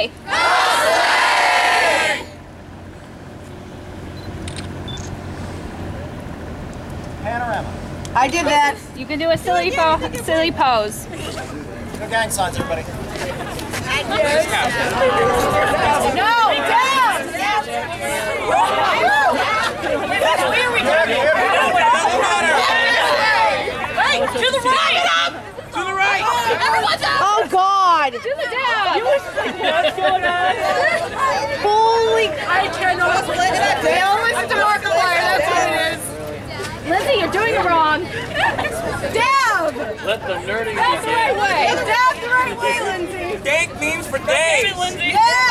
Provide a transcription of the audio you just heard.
say? Panorama. I did that. You can do a silly po silly pose. No gang signs, everybody. No, down. Hey, to the right! To the right! Everyone's up! Oh God! Do the down. Holy! I cannot believe that. They always have to mark a wire. That's what it is. Lindsay, you're doing it wrong. Down. Let the nerdy That's the right begin. way. Down the right way, Lindsay. Dank memes for days. Yes.